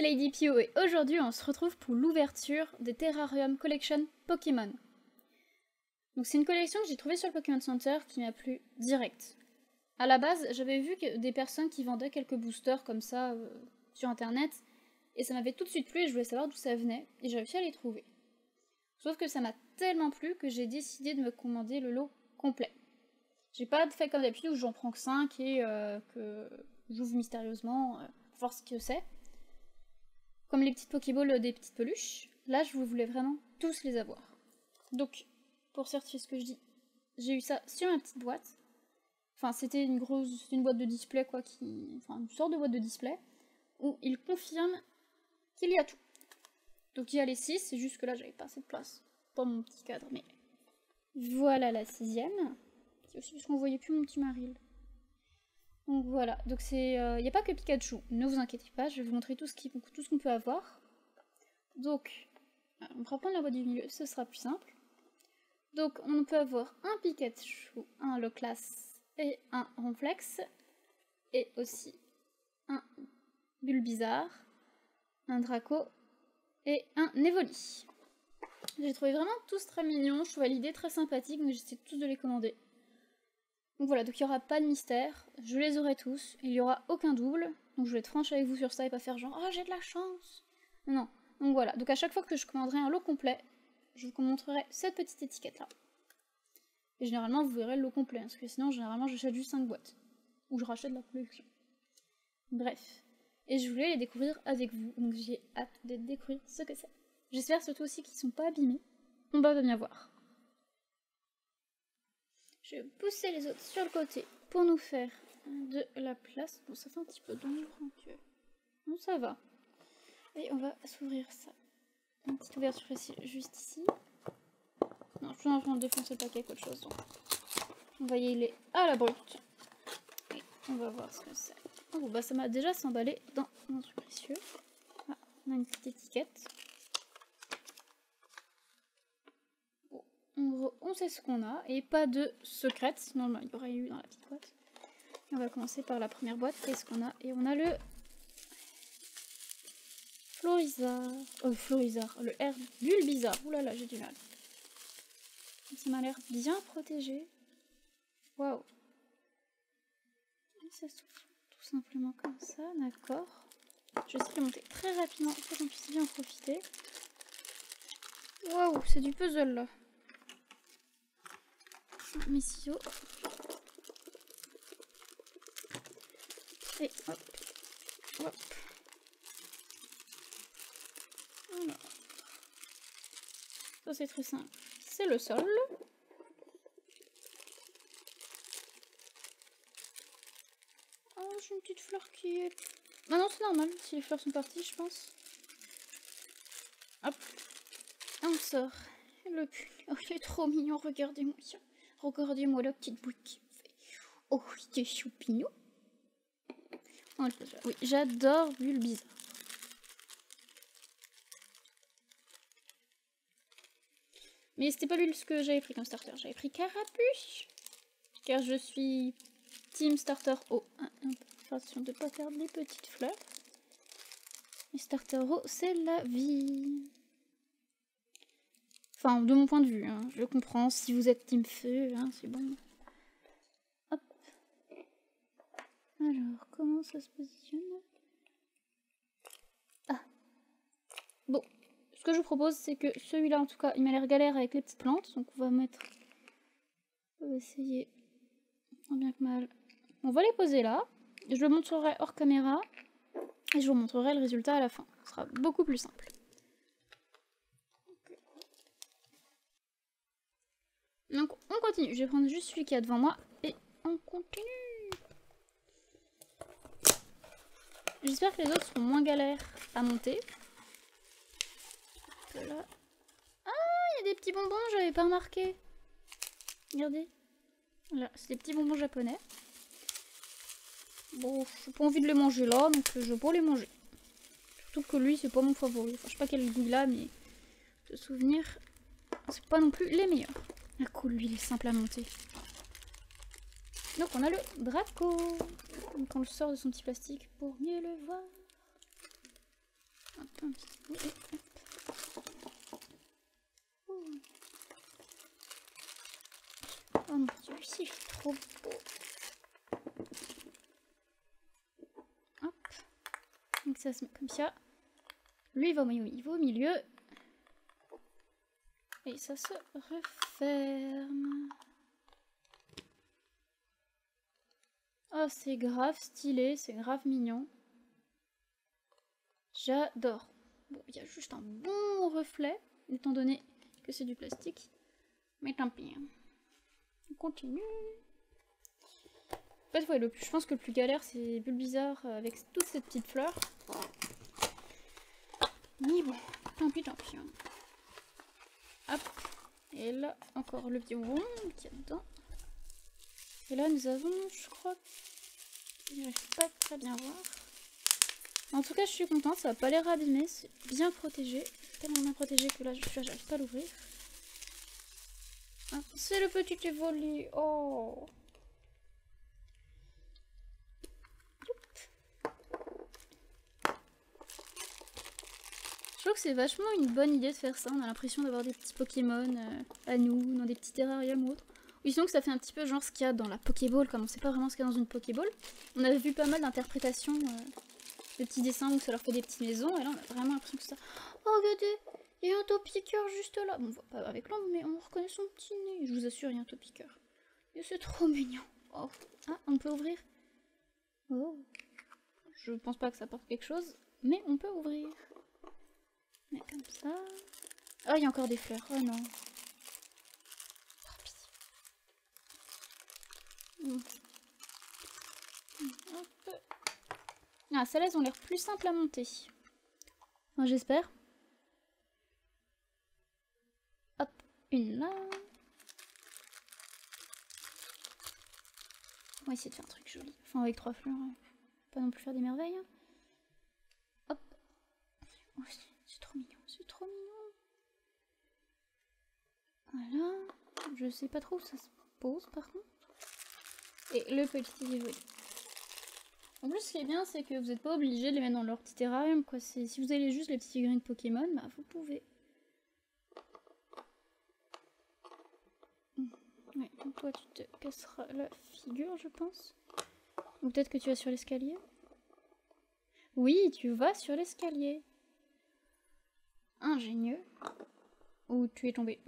C'est Lady Pio et aujourd'hui on se retrouve pour l'ouverture des Terrarium Collection Pokémon. Donc c'est une collection que j'ai trouvée sur le Pokémon Center qui m'a plu direct. À la base, j'avais vu que des personnes qui vendaient quelques boosters comme ça euh, sur internet et ça m'avait tout de suite plu et je voulais savoir d'où ça venait et j'ai réussi à les trouver. Sauf que ça m'a tellement plu que j'ai décidé de me commander le lot complet. J'ai pas fait comme d'habitude où j'en prends que 5 et euh, que j'ouvre mystérieusement euh, voir ce que c'est. Comme les petites Pokéballs des petites peluches. Là, je voulais vraiment tous les avoir. Donc, pour certifier ce que je dis, j'ai eu ça sur ma petite boîte. Enfin, c'était une grosse, une boîte de display quoi, qui, enfin une sorte de boîte de display où il confirme qu'il y a tout. Donc il y a les 6, c'est juste que là j'avais pas assez de place pour mon petit cadre, mais voilà la sixième. C'est aussi parce qu'on voyait plus mon petit Maril. Donc voilà, donc c'est, il euh, n'y a pas que Pikachu, ne vous inquiétez pas, je vais vous montrer tout ce qu'on peut avoir. Donc, on va prendre la voie du milieu, ce sera plus simple. Donc on peut avoir un Pikachu, un Loclas et un Ronflex, et aussi un Bulbizarre, un Draco et un Evoli. J'ai trouvé vraiment tous très mignons, je trouvais l'idée très sympathique, donc j'essaie tous de les commander. Donc voilà, donc il n'y aura pas de mystère, je les aurai tous, il n'y aura aucun double, donc je vais être franche avec vous sur ça et pas faire genre « Oh, j'ai de la chance !» Non, donc voilà, donc à chaque fois que je commanderai un lot complet, je vous montrerai cette petite étiquette là. Et généralement vous verrez le lot complet, hein, parce que sinon généralement j'achète juste 5 boîtes. Ou je rachète la collection. Bref. Et je voulais les découvrir avec vous, donc j'ai hâte de découvrir ce que c'est. J'espère surtout aussi qu'ils sont pas abîmés. On va bien voir. Je vais pousser les autres sur le côté pour nous faire de la place. Bon, ça fait un petit peu d'ombre, donc bon, ça va. Et on va s'ouvrir ça. Une petite ouverture ici, juste ici. Non, je suis en train de défoncer le paquet autre chose. Donc. Vous voyez, il est à la brute. Et on va voir ce que c'est. Oh, bah ça m'a déjà s'emballé dans un truc précieux. Ah, on a une petite étiquette. On sait ce qu'on a et pas de secrète, sinon il y aurait eu dans la petite boîte. on va commencer par la première boîte, qu'est-ce qu'on a? Et on a le Florizard, oh Florizard, le R Bulbizarre, oulala là là, j'ai du mal. Ça m'a l'air bien protégé. Waouh Ça se tout simplement comme ça, d'accord. Je vais essayer de monter très rapidement pour qu'on puisse bien en profiter. Waouh, c'est du puzzle là mes ciseaux. Et hop, hop. Voilà. Ça c'est très simple. C'est le sol. Oh, j'ai une petite fleur qui est... Ah non, c'est normal si les fleurs sont parties, je pense. Hop. On sort. Le pull. Oh, il est trop mignon, regardez-moi ça. Regardez-moi la petite fait. Oh, il est choupignon. oui, j'adore Bulbizarre. Mais c'était pas lui ce que j'avais pris comme starter. J'avais pris Carapuce. Car je suis Team Starter O. Attention de pas perdre les petites fleurs. Les Starter O, c'est la vie. Enfin, de mon point de vue, hein. je comprends. Si vous êtes team feu, hein, c'est bon. Hop. Alors, comment ça se positionne? Ah. Bon. Ce que je vous propose, c'est que celui-là, en tout cas, il m'a l'air galère avec les petites plantes. Donc, on va mettre... On va essayer... Tant bien que mal. On va les poser là. Je le montrerai hors caméra. Et je vous montrerai le résultat à la fin. Ce sera beaucoup plus simple. Donc on continue. Je vais prendre juste celui qui est devant moi et on continue. J'espère que les autres seront moins galères à monter. Ah, il y a des petits bonbons, j'avais pas remarqué. Regardez. Là, c'est des petits bonbons japonais. Bon, j'ai pas envie de les manger là, donc je vais les manger. Surtout que lui, c'est pas mon favori. Je sais pas quel goût il a, mais de souvenir, c'est pas non plus les meilleurs. Ah cool, lui il est simple à monter. Donc on a le Draco. Donc on le sort de son petit plastique pour mieux le voir. Hop. Oh mon dieu, celui-ci il est trop beau. Hop. Donc ça se met comme ça. Lui il va, au milieu, il va au milieu. Et ça se Oh, c'est grave stylé, c'est grave mignon. J'adore. Bon, il y a juste un bon reflet, étant donné que c'est du plastique. Mais tant pis. hein. On continue. Le plus, je pense que le plus galère, c'est Bulbizarre avec toutes ces petites fleurs. Mais bon, tant pis, tant pis. hein. Hop. Et là, encore le petit rond qui est dedans. Et là, nous avons, je crois, je n'arrive pas très bien voir. En tout cas, je suis contente, ça n'a pas l'air abîmé, c'est bien protégé. Tellement bien protégé que là, je n'arrive pas à l'ouvrir. Ah, c'est le petit évoli. Oh trouve que c'est vachement une bonne idée de faire ça. On a l'impression d'avoir des petits Pokémon euh, à nous, dans des petits terrariums ou autre. Ou sinon que ça fait un petit peu genre ce qu'il y a dans la Pokéball, comme on sait pas vraiment ce qu'il y a dans une Pokéball. On avait vu pas mal d'interprétations euh, de petits dessins où ça leur fait des petites maisons, et là on a vraiment l'impression que ça. Oh regardez, il y a un topiqueur juste là. On voit pas avec l'ombre, mais on reconnaît son petit nez. Je vous assure, il y a un topiqueur. C'est trop mignon. Oh, ah, on peut ouvrir. Oh, je pense pas que ça porte quelque chose, mais on peut ouvrir. Comme ça. Oh, il y a encore des fleurs. Oh non. Mm, hop. Ah, celles-là, elles ont l'air plus simples à monter. J'espère. Hop, une là. On va essayer de faire un truc joli. Enfin, avec trois fleurs. Pas non plus faire des merveilles. hein. Hop. Oh, c'est- c'est trop mignon, c'est trop mignon. Voilà. Je sais pas trop où ça se pose par contre. Et le petit évoli. En plus, ce qui est bien, c'est que vous n'êtes pas obligé de les mettre dans leur petit terrarium. Si vous avez juste les petits figurines Pokémon, bah vous pouvez. Hmm. Ouais, donc toi, tu te casseras la figure, je pense. Ou peut-être que tu vas sur l'escalier. Oui, tu vas sur l'escalier. Ingénieux. Ou tu es tombé.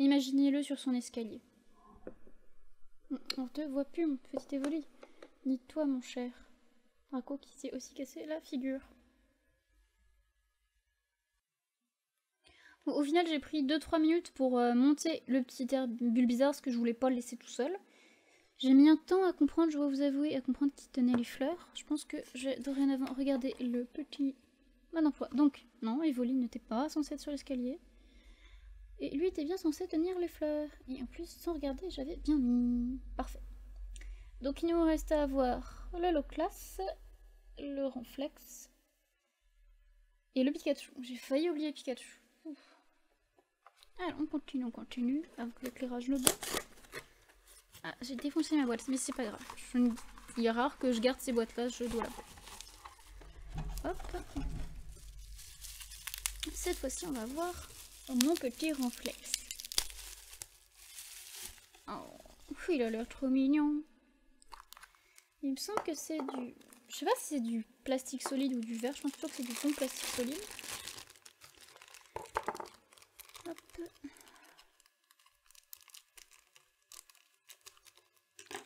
Imaginez-le sur son escalier. On te voit plus, mon petit évoli. Ni toi, mon cher. Draco qui s'est aussi cassé la figure. Au final, j'ai pris 2-3 minutes pour euh, monter le petit air Bulbizarre parce que je voulais pas le laisser tout seul. J'ai mis un temps à comprendre, je dois vous avouer, à comprendre qui tenait les fleurs. Je pense que j'ai dorénavant regardé le petit mode d'emploi. Donc, non, Evoli n'était pas censé être sur l'escalier. Et lui était bien censé tenir les fleurs. Et en plus, sans regarder, j'avais bien mis. Parfait. Donc il nous reste à avoir le Loclas, le Ronflex et le Pikachu. J'ai failli oublier Pikachu. Ouf. Alors on continue, on continue avec l'éclairage bas. Ah, j'ai défoncé ma boîte, mais c'est pas grave. Il est rare que je garde ces boîtes là, je dois Hop. Cette fois-ci, on va voir mon petit Ronflex. Oh, il a l'air trop mignon. Il me semble que c'est du... Je sais pas si c'est du plastique solide ou du verre. Je pense plutôt que c'est du bon plastique solide.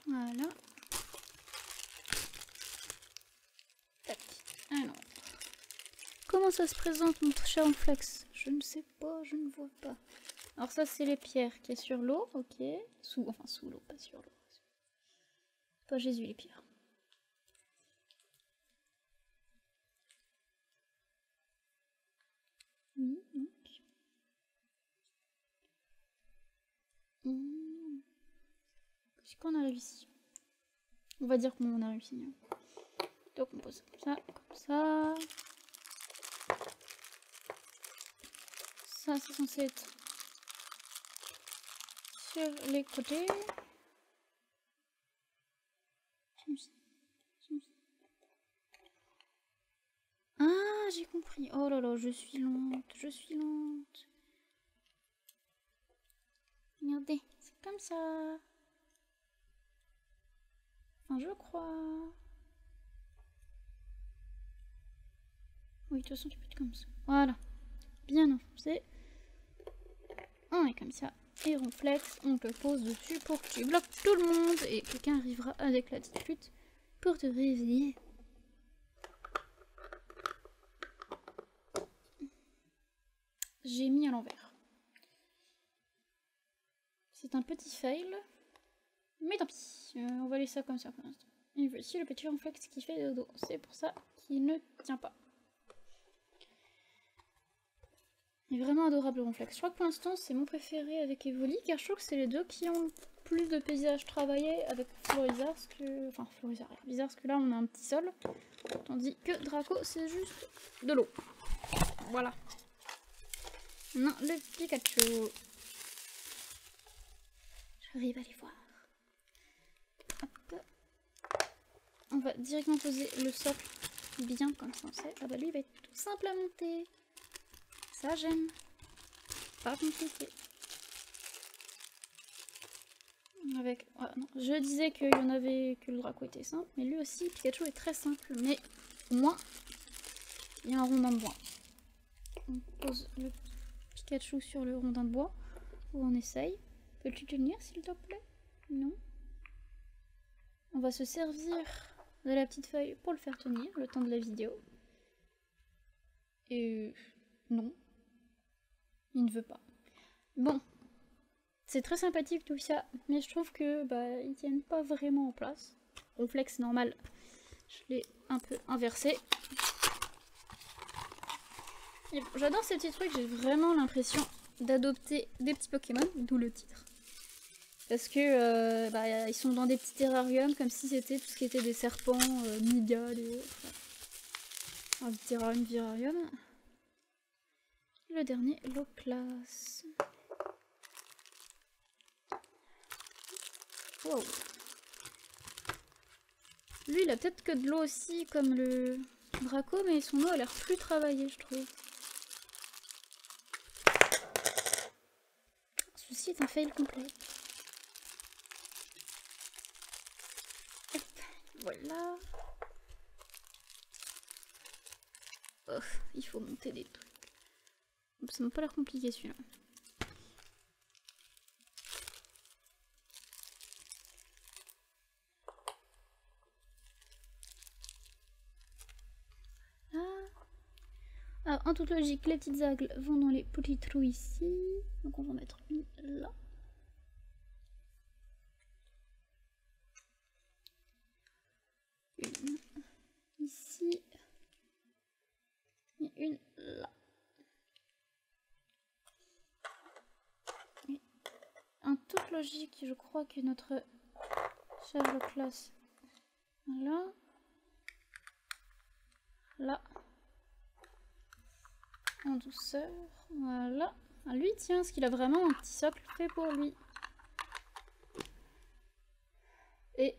Voilà. Alors. Comment ça se présente mon cher flex? Je ne sais pas, je ne vois pas. Alors ça c'est les pierres qui est sur l'eau, ok. Sous, enfin sous l'eau, pas sur l'eau. Pas Jésus les pierres. Oui, donc. Hmm. Est-ce qu'on arrive ici On va dire qu'on a réussi. hein. Donc on pose comme ça, comme ça. Ça c'est censé être sur les côtés. Ça. j'ai compris. Oh là là, je suis lente, je suis lente. Regardez, c'est comme ça. Enfin, je crois. Oui, de toute façon, tu peux être comme ça. Voilà. Bien enfoncé. Est comme ça. Et on flex, on te pose dessus pour que tu bloques tout le monde. Et quelqu'un arrivera avec la petite pour te réveiller. J'ai mis à l'envers. C'est un petit fail. Mais tant pis. Euh, on va laisser ça comme ça pour l'instant. Et voici le petit flex qui fait dodo. C'est pour ça qu'il ne tient pas. Il vraiment adorable le ronflex. Je crois que pour l'instant c'est mon préféré avec Evoli car je trouve que c'est les deux qui ont plus de paysages travaillés avec Florizard que... Enfin Florizard bizarre parce que là on a un petit sol. Tandis que Draco c'est juste de l'eau. Voilà. Non, le Pikachu. J'arrive à les voir. Hop. On va directement poser le socle bien comme ça on sait. Ah bah lui il va être tout simple à monter. Ça j'aime. Pas compliqué. Avec... non. Je disais qu'il y en avait que le Draco était simple, mais lui aussi Pikachu est très simple, mais au moins il y a un rondin de bois. On pose le Pikachu sur le rondin de bois, ou on essaye. Peux-tu tenir s'il te plaît? Non. On va se servir de la petite feuille pour le faire tenir le temps de la vidéo. Et non, il ne veut pas. Bon, c'est très sympathique tout ça, mais je trouve que bah ils tiennent pas vraiment en place. Reflex normal, je l'ai un peu inversé. J'adore ces petits trucs, j'ai vraiment l'impression d'adopter des petits Pokémon, d'où le titre. Parce que euh, bah, ils sont dans des petits terrariums comme si c'était tout ce qui était des serpents, euh, des... un terrarium, virarium. Le dernier, l'eau classe. Wow. Lui, il a peut-être que de l'eau aussi, comme le Draco, mais son eau a l'air plus travaillée, je trouve. Ceci est un fail complet. voilà. Oh, il faut monter des trucs. Ça m'a pas l'air compliqué celui-là. Ah. en toute logique, les petites aigles vont dans les petits trous ici. Donc on va mettre une là. Une ici. Et une là. en toute logique, je crois que notre chef de classe, là, là, en douceur, voilà. Ah, lui, tiens, ce qu'il a vraiment un petit socle fait pour lui? Et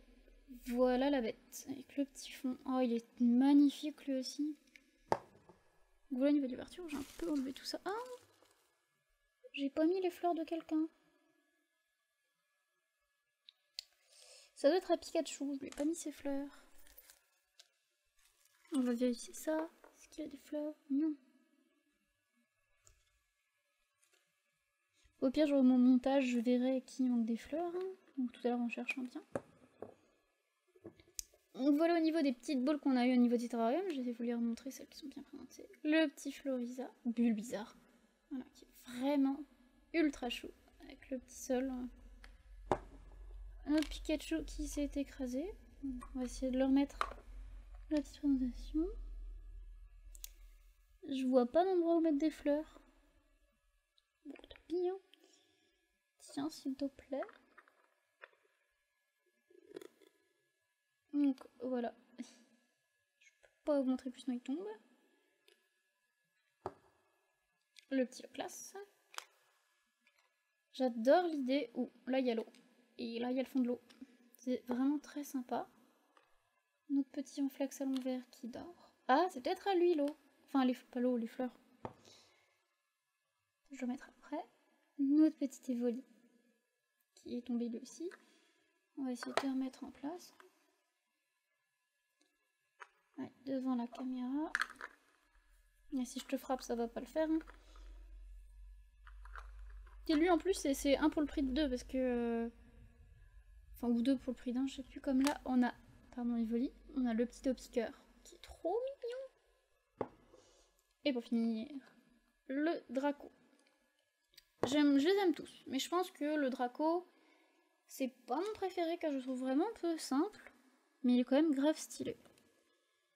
voilà la bête, avec le petit fond. Oh, il est magnifique lui aussi. Voilà, niveau d'ouverture, j'ai un peu enlevé tout ça. Ah J'ai pas mis les fleurs de quelqu'un. Ça doit être à Pikachu, je lui ai pas mis ses fleurs. On va vérifier ça. Est-ce qu'il y a des fleurs? Non. Au pire, genre mon montage, je verrai qui manque des fleurs. Hein. Donc tout à l'heure en cherchant bien. Donc voilà au niveau des petites boules qu'on a eu au niveau du terrarium. Je vais vous les remontrer, celles qui sont bien présentées. Le petit Florisa, bulle bizarre. Voilà, qui est vraiment ultra chou. Avec le petit sol un Pikachu qui s'est écrasé. On va essayer de leur mettre la petite présentation. Je vois pas d'endroit où mettre des fleurs. Bien. Tiens, s'il te plaît. Donc voilà. Je peux pas vous montrer plus sinon il tombe. Le petit classe. J'adore l'idée où là il y a l'eau. Et là, il y a le fond de l'eau. C'est vraiment très sympa. Notre petit enflex à l'envers qui dort. Ah, c'est peut-être à lui l'eau. Enfin, les, pas l'eau, les fleurs. Je vais mettre après. Notre petit évoli qui est tombé lui aussi. On va essayer de le remettre en place. devant la caméra. Et si je te frappe, ça va pas le faire. Hein. Et lui en plus, c'est un pour le prix de deux parce que. Euh, enfin, ou deux pour le prix d'un, je sais plus. Comme là, on a. Pardon, Evoli. On a le petit obscur qui est trop mignon. Et pour finir, le Draco. J'aime, je les aime tous, mais je pense que le Draco, c'est pas mon préféré car je trouve vraiment un peu simple, mais il est quand même grave stylé.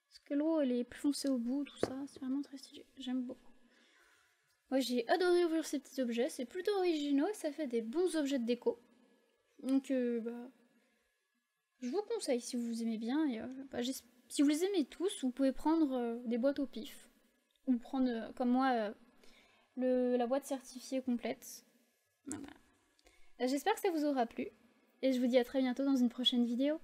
Parce que l'eau, elle est plus foncée au bout, tout ça, c'est vraiment très stylé. J'aime beaucoup. Moi, j'ai adoré ouvrir ces petits objets, c'est plutôt originaux ça fait des bons objets de déco. Donc, euh, bah, je vous conseille si vous aimez bien. Et, euh, bah, si vous les aimez tous, vous pouvez prendre euh, des boîtes au pif. Ou prendre, comme moi, la boîte certifiée complète. J'espère que ça vous aura plu. Et je vous dis à très bientôt dans une prochaine vidéo.